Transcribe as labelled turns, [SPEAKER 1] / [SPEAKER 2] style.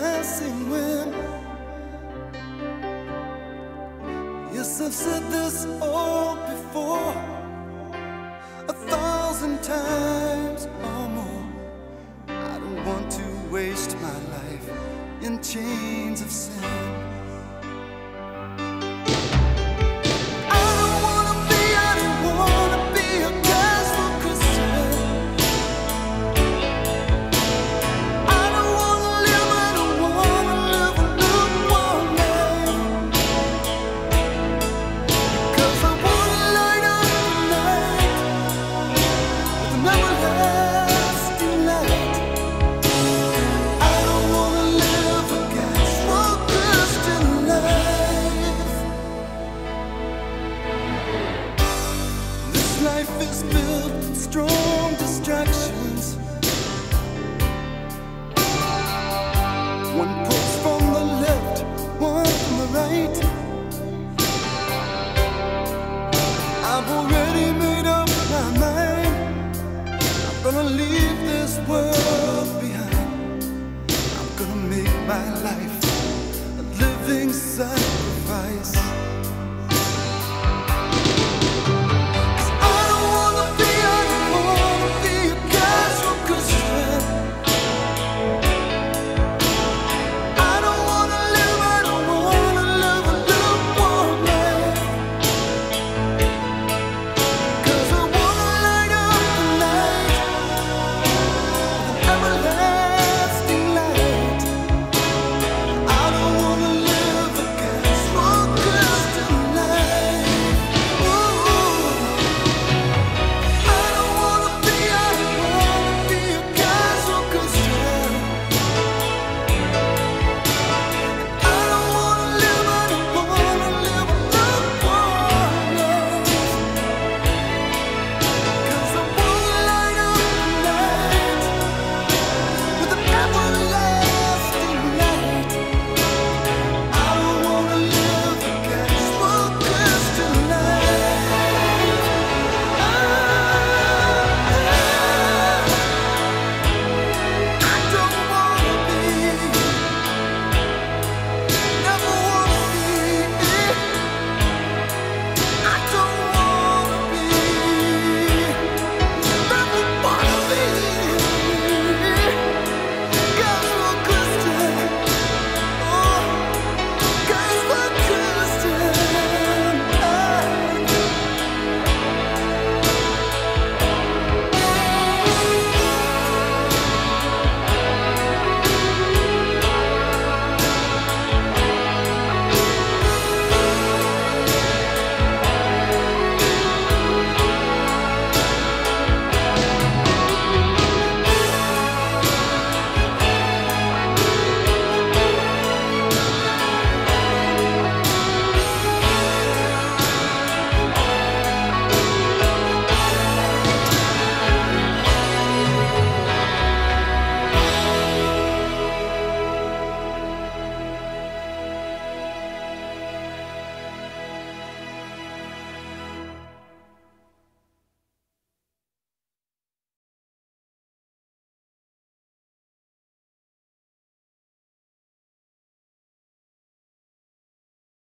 [SPEAKER 1] passing wind. Yes, I've said this all before, a thousand times or more. I don't want to waste my life in chains of sin. Life is built with strong distractions. One pulls from the left, one from the right. I've already made up my mind. I'm gonna leave this world behind. I'm gonna make my life a living sacrifice.